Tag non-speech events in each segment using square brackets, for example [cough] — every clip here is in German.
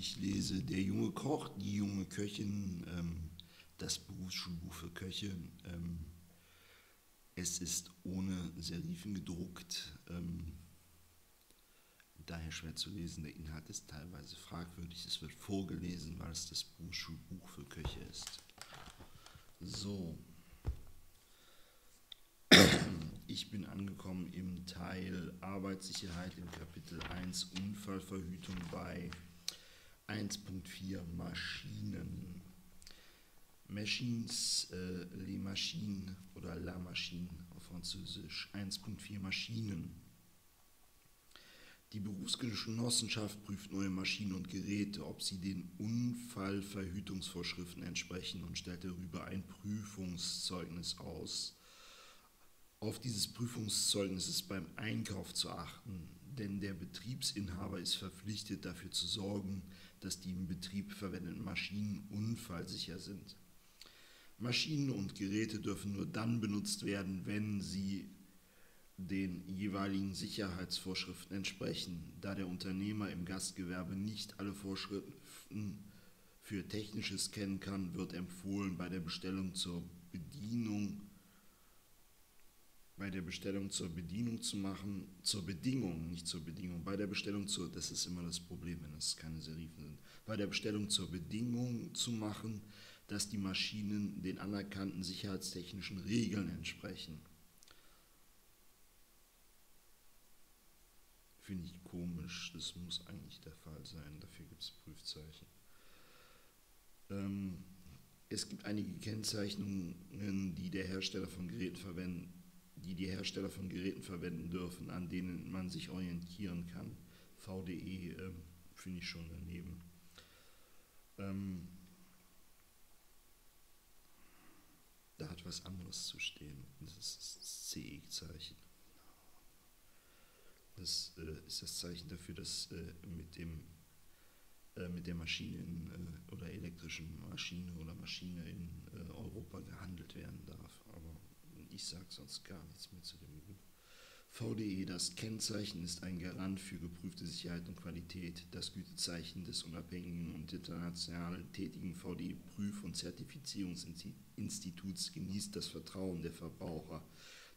Ich lese Der junge Koch, die junge Köchin, ähm, das Berufsschulbuch für Köche. Ähm, es ist ohne Serifen gedruckt, ähm, daher schwer zu lesen. Der Inhalt ist teilweise fragwürdig. Es wird vorgelesen, weil es das Berufsschulbuch für Köche ist. So. [clears throat] Ich bin angekommen im Teil Arbeitssicherheit im Kapitel 1 Unfallverhütung bei 1.4 Maschinen. Machines, äh, les Machines oder la Machine auf Französisch. 1.4 Maschinen. Die Berufsgenossenschaft prüft neue Maschinen und Geräte, ob sie den Unfallverhütungsvorschriften entsprechen und stellt darüber ein Prüfungszeugnis aus. Auf dieses Prüfungszeugnis ist beim Einkauf zu achten, denn der Betriebsinhaber ist verpflichtet dafür zu sorgen, dass die im Betrieb verwendeten Maschinen unfallsicher sind. Maschinen und Geräte dürfen nur dann benutzt werden, wenn sie den jeweiligen Sicherheitsvorschriften entsprechen. Da der Unternehmer im Gastgewerbe nicht alle Vorschriften für Technisches kennen kann, wird empfohlen, bei der Bestellung zur Bedienung bei der Bestellung zur Bedienung zu machen, zur Bedingung, nicht zur Bedingung, bei der Bestellung zur, das ist immer das Problem, wenn es keine Serifen sind, bei der Bestellung zur Bedingung zu machen, dass die Maschinen den anerkannten sicherheitstechnischen Regeln entsprechen. Finde ich komisch, das muss eigentlich der Fall sein, dafür gibt es Prüfzeichen. Ähm, es gibt einige Kennzeichnungen, die der Hersteller von Geräten verwenden die die Hersteller von Geräten verwenden dürfen, an denen man sich orientieren kann. VDE äh, finde ich schon daneben. Ähm, da hat was anderes zu stehen. Das ist das CE-Zeichen. Das äh, ist das Zeichen dafür, dass äh, mit, dem, äh, mit der Maschine in, äh, oder elektrischen Maschine oder Maschine in äh, Europa gehandelt ich sage sonst gar nichts mehr zu dem. VDE, das Kennzeichen ist ein Garant für geprüfte Sicherheit und Qualität. Das Gütezeichen des unabhängigen und international tätigen VDE-Prüf- und Zertifizierungsinstituts genießt das Vertrauen der Verbraucher.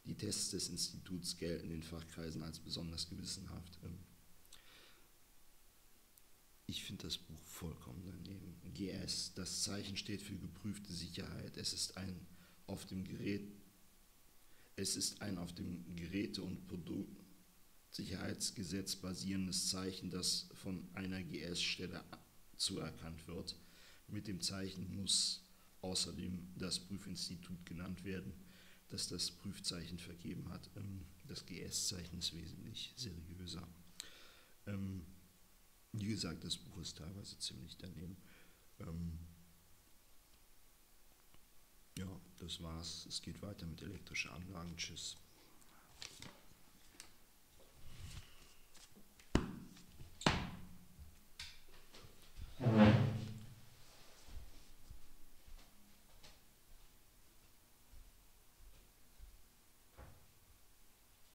Die Tests des Instituts gelten in Fachkreisen als besonders gewissenhaft. Ähm, ich finde das Buch vollkommen daneben. GS, das Zeichen steht für geprüfte Sicherheit. Es ist ein auf dem Gerät es ist ein auf dem Geräte- und Produktsicherheitsgesetz basierendes Zeichen, das von einer GS-Stelle zuerkannt wird. Mit dem Zeichen muss außerdem das Prüfinstitut genannt werden, das das Prüfzeichen vergeben hat. Ähm, das GS-Zeichen ist wesentlich seriöser. Ähm, wie gesagt, das Buch ist teilweise ziemlich daneben. Ähm, ja, das war's. Es geht weiter mit elektrischen Anlagen. Tschüss.